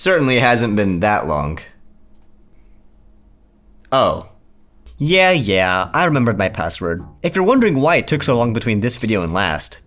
Certainly hasn't been that long. Oh. Yeah, yeah, I remembered my password. If you're wondering why it took so long between this video and last,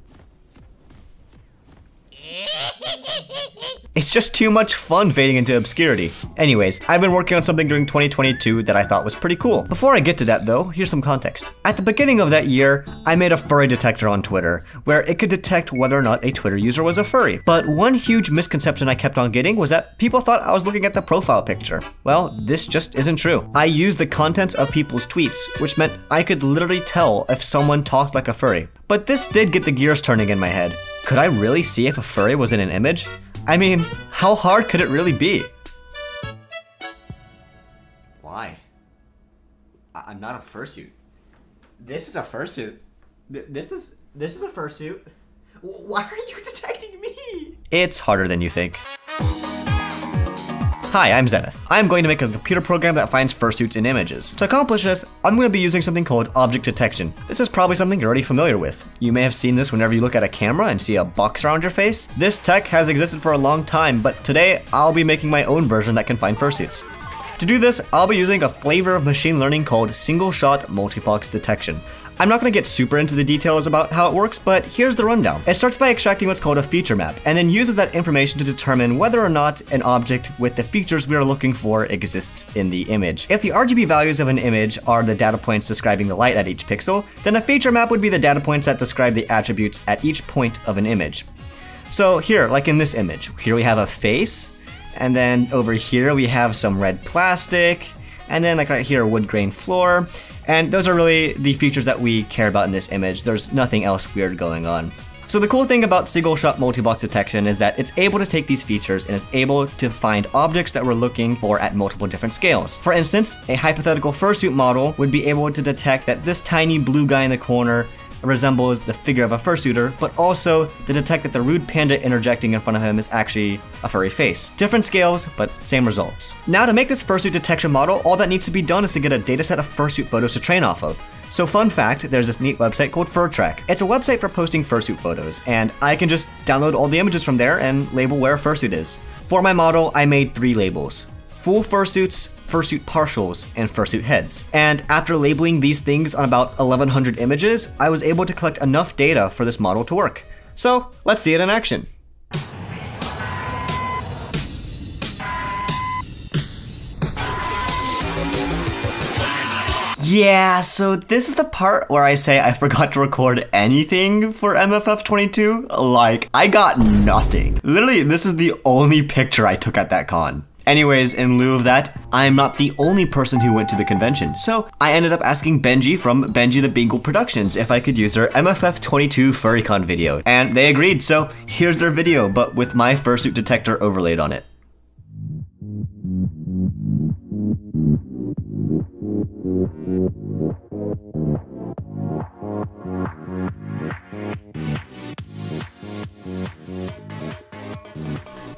It's just too much fun fading into obscurity. Anyways, I've been working on something during 2022 that I thought was pretty cool. Before I get to that though, here's some context. At the beginning of that year, I made a furry detector on Twitter, where it could detect whether or not a Twitter user was a furry. But one huge misconception I kept on getting was that people thought I was looking at the profile picture. Well, this just isn't true. I used the contents of people's tweets, which meant I could literally tell if someone talked like a furry. But this did get the gears turning in my head. Could I really see if a furry was in an image? I mean, how hard could it really be? Why? I am not a fursuit. This is a fursuit. Th this is this is a fursuit. Why are you detecting me? It's harder than you think. Hi, I'm Zenith. I'm going to make a computer program that finds fursuits in images. To accomplish this, I'm going to be using something called object detection. This is probably something you're already familiar with. You may have seen this whenever you look at a camera and see a box around your face. This tech has existed for a long time, but today I'll be making my own version that can find fursuits. To do this, I'll be using a flavor of machine learning called single shot multibox detection. I'm not going to get super into the details about how it works, but here's the rundown. It starts by extracting what's called a feature map, and then uses that information to determine whether or not an object with the features we are looking for exists in the image. If the RGB values of an image are the data points describing the light at each pixel, then a feature map would be the data points that describe the attributes at each point of an image. So here, like in this image, here we have a face, and then over here we have some red plastic, and then like right here, wood grain floor. And those are really the features that we care about in this image. There's nothing else weird going on. So the cool thing about single shot multi-box detection is that it's able to take these features and is able to find objects that we're looking for at multiple different scales. For instance, a hypothetical fursuit model would be able to detect that this tiny blue guy in the corner resembles the figure of a fursuiter, but also to detect that the rude panda interjecting in front of him is actually a furry face. Different scales, but same results. Now to make this fursuit detection model, all that needs to be done is to get a dataset of fursuit photos to train off of. So fun fact, there's this neat website called FurTrack. It's a website for posting fursuit photos, and I can just download all the images from there and label where a fursuit is. For my model, I made three labels. Full fursuits, fursuit partials, and fursuit heads. And after labeling these things on about 1100 images, I was able to collect enough data for this model to work. So let's see it in action. Yeah, so this is the part where I say I forgot to record anything for MFF22. Like, I got nothing. Literally, this is the only picture I took at that con. Anyways, in lieu of that, I'm not the only person who went to the convention, so I ended up asking Benji from Benji the Beagle Productions if I could use their MFF22 FurryCon video, and they agreed, so here's their video, but with my fursuit detector overlaid on it.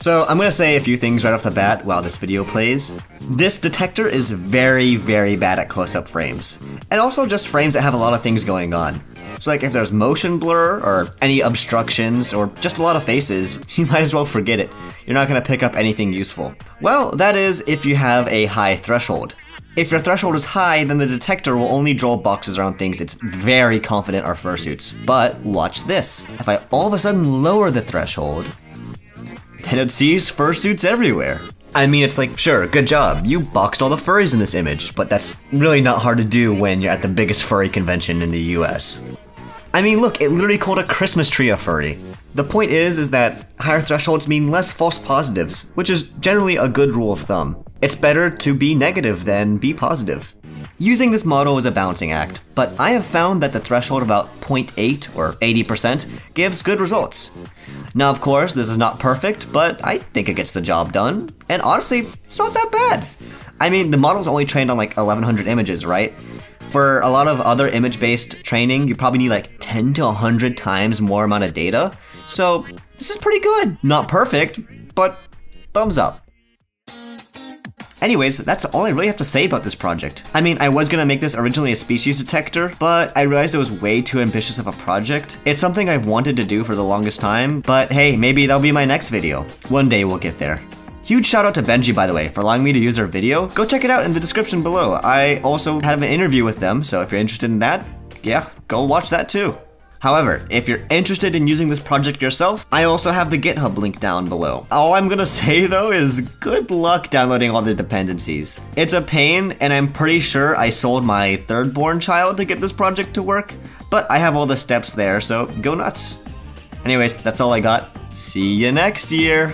So I'm gonna say a few things right off the bat while this video plays. This detector is very, very bad at close-up frames. And also just frames that have a lot of things going on. So like if there's motion blur or any obstructions or just a lot of faces, you might as well forget it. You're not gonna pick up anything useful. Well, that is if you have a high threshold. If your threshold is high, then the detector will only draw boxes around things it's very confident are fursuits. But watch this. If I all of a sudden lower the threshold, and it sees fursuits everywhere. I mean, it's like, sure, good job, you boxed all the furries in this image, but that's really not hard to do when you're at the biggest furry convention in the US. I mean, look, it literally called a Christmas tree a furry. The point is, is that higher thresholds mean less false positives, which is generally a good rule of thumb. It's better to be negative than be positive. Using this model is a balancing act, but I have found that the threshold about 0.8 or 80% gives good results. Now, of course, this is not perfect, but I think it gets the job done. And honestly, it's not that bad. I mean, the model's only trained on like 1100 images, right? For a lot of other image-based training, you probably need like 10 to 100 times more amount of data. So this is pretty good. Not perfect, but thumbs up. Anyways, that's all I really have to say about this project. I mean, I was gonna make this originally a species detector, but I realized it was way too ambitious of a project. It's something I've wanted to do for the longest time, but hey, maybe that'll be my next video. One day we'll get there. Huge shout out to Benji, by the way, for allowing me to use their video. Go check it out in the description below. I also have an interview with them, so if you're interested in that, yeah, go watch that too. However, if you're interested in using this project yourself, I also have the GitHub link down below. All I'm gonna say though is good luck downloading all the dependencies. It's a pain, and I'm pretty sure I sold my third born child to get this project to work, but I have all the steps there, so go nuts. Anyways, that's all I got. See you next year.